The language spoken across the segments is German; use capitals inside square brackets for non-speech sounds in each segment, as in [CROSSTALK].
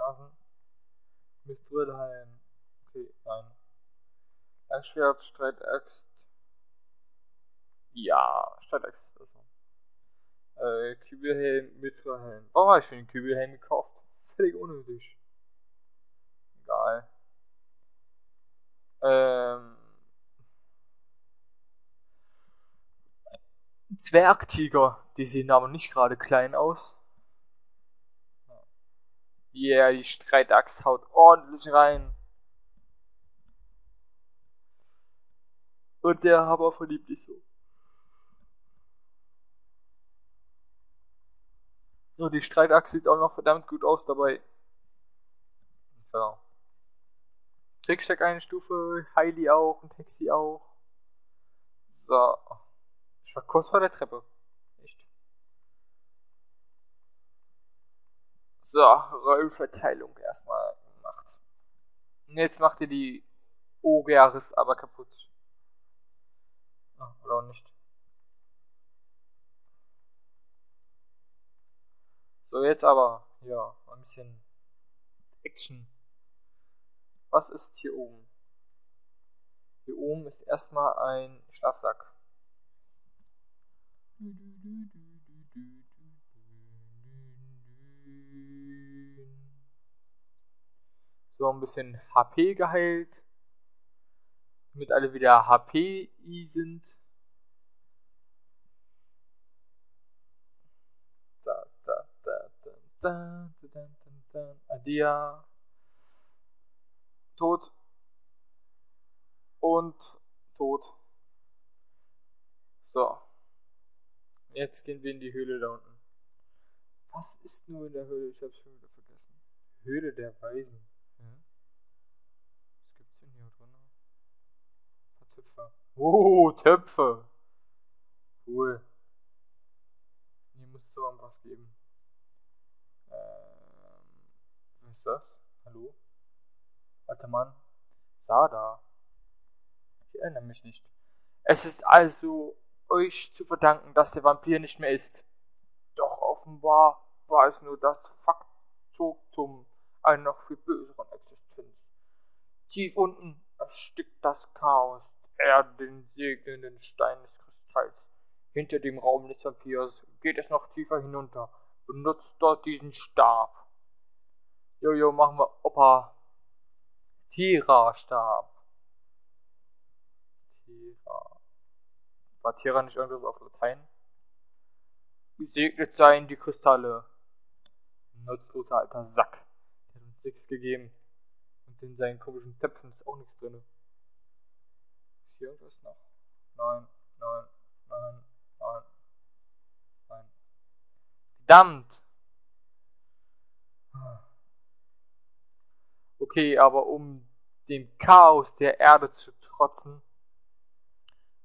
Nasen. Mithrillheim. Okay, nein. Langschwert, Streitaxt. Ja, Streitaxt besser. Äh, Kübelhelm, Mithrillhelm. Warum habe ich für den Kübelhelm gekauft? Völlig unnötig. Egal. Ähm. Zwergtiger. Die sehen aber nicht gerade klein aus. Yeah, die Streitaxt haut ordentlich rein. Und der Hammer verliebt sich so. Und die Streitaxt sieht auch noch verdammt gut aus dabei. So. Tricksteck eine Stufe, Heili auch und Hexi auch. So. Ich war kurz vor der Treppe. So, Rollverteilung erstmal gemacht. Und jetzt macht ihr die Ogeris aber kaputt. Ah, oder auch nicht. So, jetzt aber, ja, ein bisschen Action. Was ist hier oben? Hier oben ist erstmal ein Schlafsack. So ein bisschen HP geheilt. Damit alle wieder HP-I sind. Da, da, da, da, da, da, da, da, Adia tot und tot. So. Jetzt gehen wir in die Höhle da unten. Was ist nur in der Höhle? Ich hab's schon wieder vergessen. Höhle der Weisen. Hm? Was gibt's denn hier drin? Ein paar Töpfe. Oh, Töpfe! Cool. Hier muss es so was geben. Ähm, was ist das? Hallo? Alter Mann. Sada. Ich erinnere mich nicht. Es ist also euch zu verdanken, dass der Vampir nicht mehr ist. Doch offenbar war es nur das Faktotum einer noch viel böseren Existenz. Tief unten erstickt das Chaos, er den segnenden Stein des Kristalls. Hinter dem Raum des Vampirs geht es noch tiefer hinunter. Benutzt dort diesen Stab. Jojo, machen wir Opa Tira-Stab. Tira. War Tira nicht irgendwas auf Latein? Gesegnet seien die Kristalle. Nutzloser alter Sack. Der hat uns nichts gegeben. Und in seinen komischen Töpfen ist auch nichts drin. Hier irgendwas noch? Nein, nein, nein, nein, nein. Verdammt! Okay, aber um dem Chaos der Erde zu trotzen,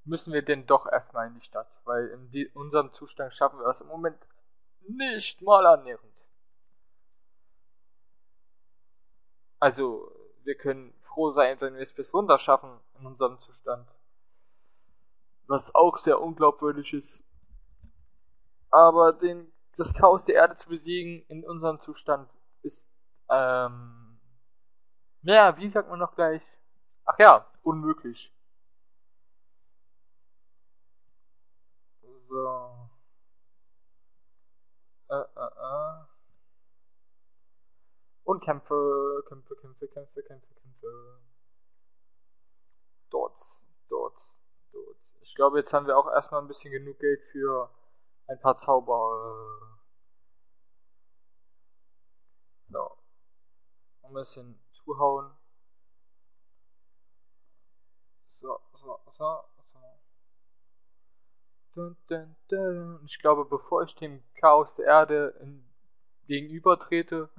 müssen wir denn doch erstmal in die Stadt, weil in unserem Zustand schaffen wir das im Moment nicht mal annähernd. Also, wir können froh sein, wenn wir es bis runter schaffen in unserem Zustand. Was auch sehr unglaubwürdig ist. Aber den, das Chaos der Erde zu besiegen in unserem Zustand ist ähm, ja, wie sagt man noch gleich? Ach ja, unmöglich. So. Äh, äh, äh. Und Kämpfe, Kämpfe, Kämpfe, Kämpfe, Kämpfe, Kämpfe. Dort, dort, dort. Ich glaube, jetzt haben wir auch erstmal ein bisschen genug Geld für ein paar Zauber. So. Ein bisschen zuhauen. So, so, so, so. Ich glaube, bevor ich dem Chaos der Erde gegenüber trete,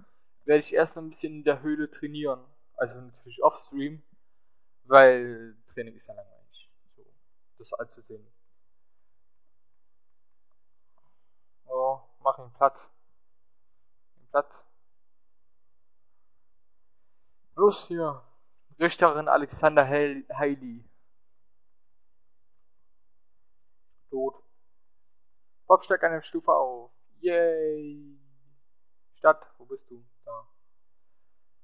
werde ich erst ein bisschen in der Höhle trainieren. Also natürlich offstream, weil Training ist ja langweilig. So, das allzusehen. Oh, mach ihn platt. Ihn platt. Los hier. Richterin Alexander Heili. Tot. Bob steigt eine Stufe auf. Yay. Stadt. Wo bist du? Da.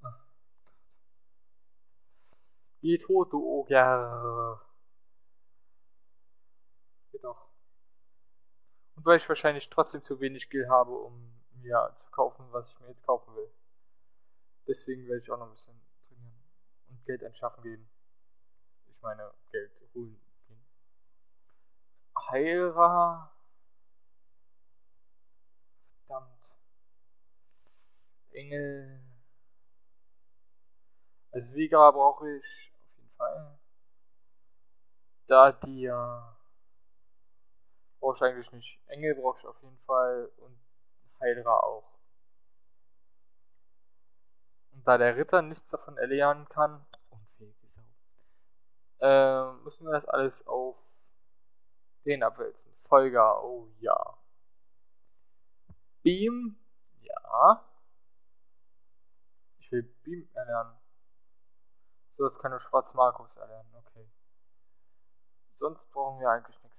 Ah. Geh tot, du Oger. Geh doch. Und weil ich wahrscheinlich trotzdem zu wenig Geld habe, um mir zu kaufen, was ich mir jetzt kaufen will. Deswegen werde ich auch noch ein bisschen trainieren und Geld anschaffen gehen. Ich meine, Geld holen gehen. Heira. Engel. Also Vigra brauche ich auf jeden Fall. Da die brauche ich eigentlich nicht. Engel brauche ich auf jeden Fall und Hydra auch. Und da der Ritter nichts davon erlernen kann, unfähige Sau, äh, müssen wir das alles auf den abwälzen. Folger, oh ja. Beam, ja. Will Beam erlernen. So, das kann nur Schwarz Markus erlernen, okay. Sonst brauchen wir eigentlich nichts.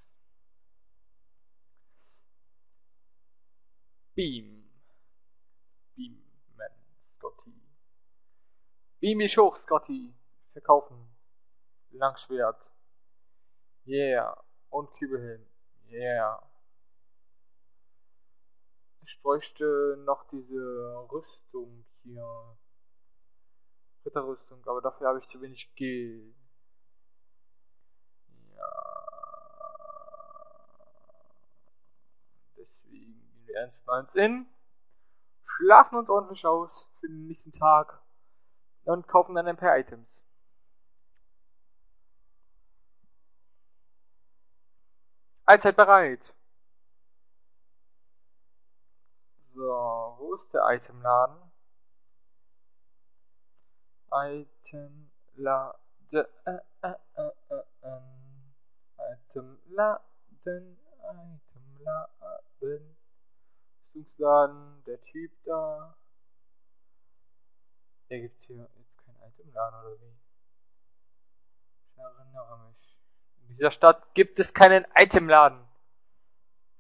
Beam. Beamman, Scotty. Beam mich hoch, Scotty. Verkaufen. Langschwert. Yeah. Und Kübelhelm. Yeah. Ich bräuchte noch diese Rüstung hier. Ritterrüstung, aber dafür habe ich zu wenig Geld. wir ernst uns in, schlafen uns ordentlich aus für den nächsten Tag und kaufen dann ein paar Items. Allzeit bereit. So, wo ist der Itemladen? Äh, äh, äh, äh, Itemladen. Itemladen. Rüstungsladen, der Typ da. Der gibt's hier jetzt kein Itemladen oder wie? Ich erinnere mich. In dieser Stadt gibt es keinen Itemladen.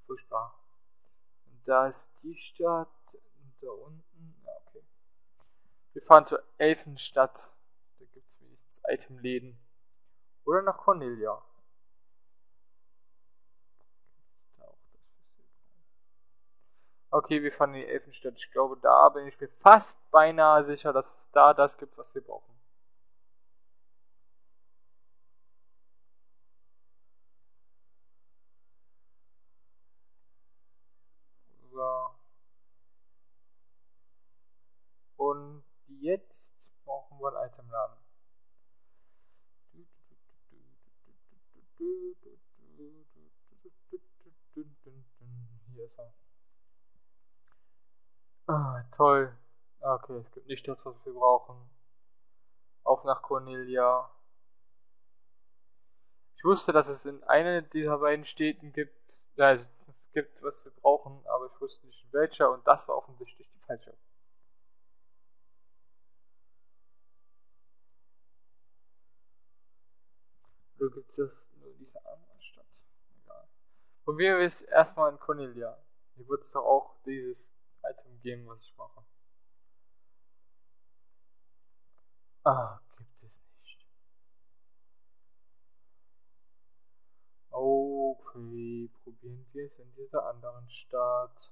Furchtbar. Und da ist die Stadt. Und da unten. Wir fahren zur Elfenstadt. Da gibt's wenigstens Itemläden. Oder nach Cornelia. Okay, wir fahren in die Elfenstadt. Ich glaube, da bin ich mir fast beinahe sicher, dass es da das gibt, was wir brauchen. So. Und jetzt brauchen wir ein Itemladen. Hier ist er. Ah, toll. Okay, es gibt nicht das, was wir brauchen. Auf nach Cornelia. Ich wusste, dass es in einer dieser beiden Städten gibt, ja, es gibt, was wir brauchen, aber ich wusste nicht in welcher und das war offensichtlich die falsche. So gibt es nur diese andere Stadt. Egal. Probieren wir es erstmal in Cornelia. Hier wird es doch auch dieses Item geben, was ich mache. Ah, gibt es nicht. Okay, probieren wir es in dieser anderen Stadt.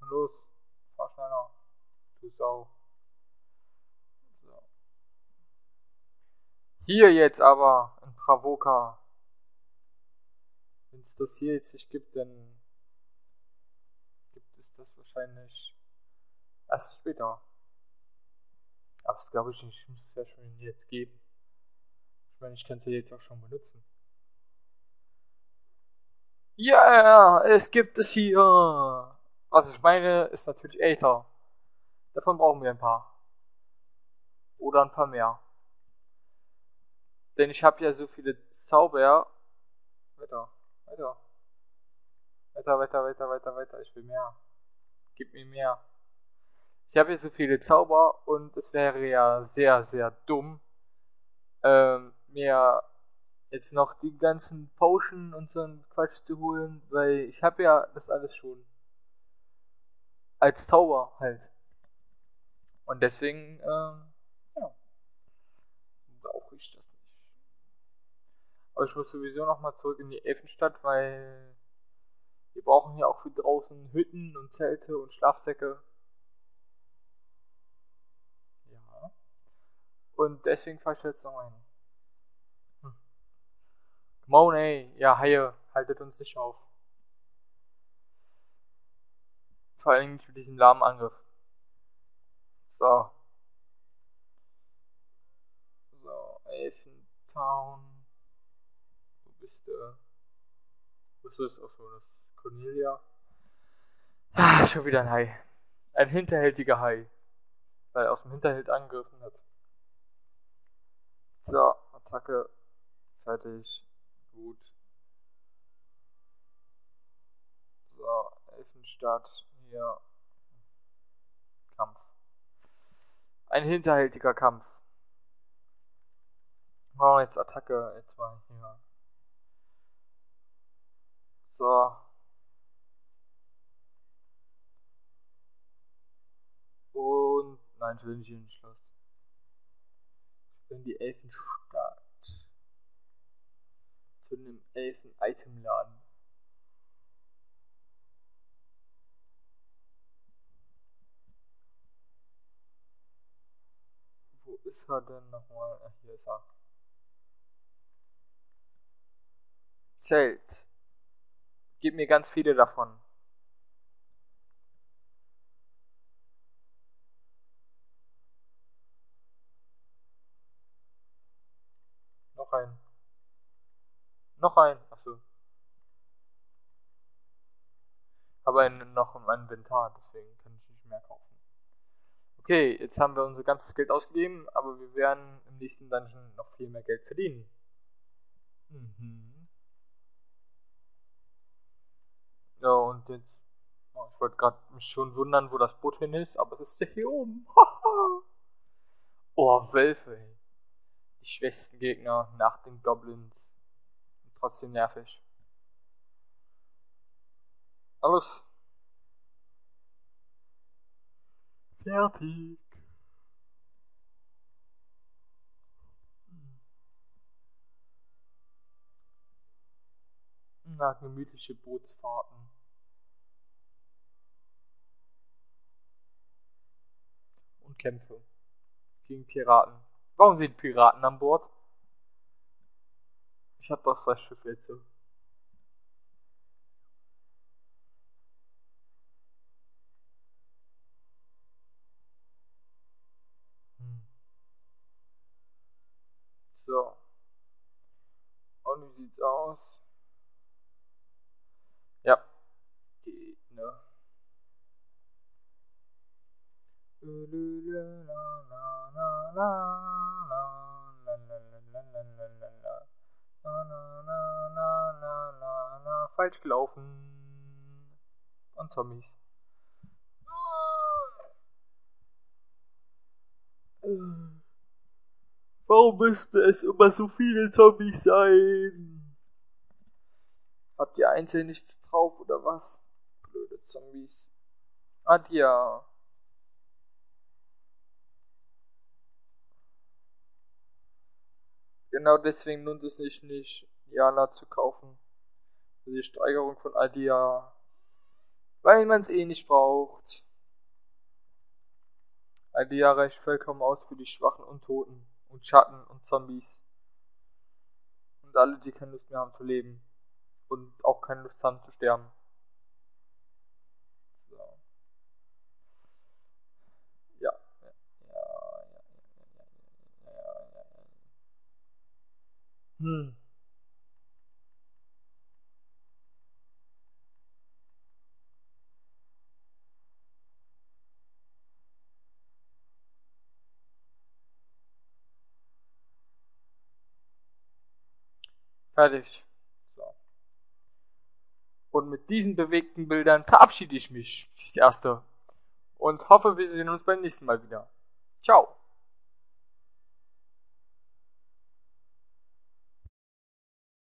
Los, fahr schneller. Du Sau. So. Hier jetzt aber in Pravoka. Wenn es das hier jetzt nicht gibt, dann gibt es das wahrscheinlich erst später. Aber das glaube ich nicht, ich muss es ja schon jetzt geben. Ich meine, ich kann es ja jetzt auch schon benutzen. Ja, yeah, es gibt es hier. Was ich meine, ist natürlich Aether. Davon brauchen wir ein paar. Oder ein paar mehr. Denn ich habe ja so viele Zauber. Weiter. Weiter. Weiter, weiter, weiter, weiter, weiter. Ich will mehr. Gib mir mehr. Ich habe hier so viele Zauber und es wäre ja sehr, sehr dumm, ähm, mir jetzt noch die ganzen Potion und so einen Quatsch zu holen, weil ich habe ja das alles schon. Als Zauber halt. Und deswegen, äh, ja, brauche ich das. Aber ich muss sowieso nochmal zurück in die Elfenstadt, weil wir brauchen ja auch für draußen Hütten und Zelte und Schlafsäcke. Ja. Und deswegen fahre ich jetzt noch ein. Hm. Ey. Ja, Haie, haltet uns nicht auf. Vor allem nicht mit diesem lahmen Angriff. So. So, Elfentown. Bist du? Wo ist das? Achso, das ist Cornelia. Ah, schon wieder ein Hai. Ein hinterhältiger Hai. Weil er aus dem Hinterhalt angegriffen hat. So, Attacke. Fertig. Gut. So, Elfenstadt. Hier. Kampf. Ein hinterhältiger Kampf. Oh, jetzt Attacke. Jetzt mal hier. So. Und. Nein, ich will nicht in den Schloss. Ich will in die Elfenstadt. Zu einem Elfen-Itemladen. Wo ist er denn nochmal? Ach, hier ist er. Zelt. Gib mir ganz viele davon. Noch ein. Noch ein. Achso. Aber ein, noch im Inventar, deswegen kann ich nicht mehr kaufen. Okay, jetzt haben wir unser ganzes Geld ausgegeben, aber wir werden im nächsten Dungeon noch viel mehr Geld verdienen. Mhm. Ja, und jetzt. Oh, ich wollte gerade mich schon wundern, wo das Boot hin ist, aber es ist ja hier oben. [LAUGHS] oh, Wölfe. Die schwächsten Gegner nach den Goblins. Trotzdem nervig. Alles. Fertig. Na, gemütliche Bootsfahrten. Und Kämpfe gegen Piraten. Warum sind Piraten an Bord? Ich hab doch das Schiff jetzt Falsch gelaufen. Und Zombies. Warum müsste es immer so viele Zombies sein? Habt ihr einzeln nichts drauf oder was? Blöde Zombies. Adia. Genau deswegen lohnt es sich nicht, Jana zu kaufen. Die Steigerung von Adia. Weil man es eh nicht braucht. Adia reicht vollkommen aus für die Schwachen und Toten und Schatten und Zombies. Und alle, die keine Lust mehr haben zu leben. Und auch keine Lust haben zu sterben. So. Ja. Ja, ja, ja, ja, ja, ja, ja, ja. Hm. Fertig. So. Und mit diesen bewegten Bildern verabschiede ich mich fürs Erste. Und hoffe, wir sehen uns beim nächsten Mal wieder. Ciao.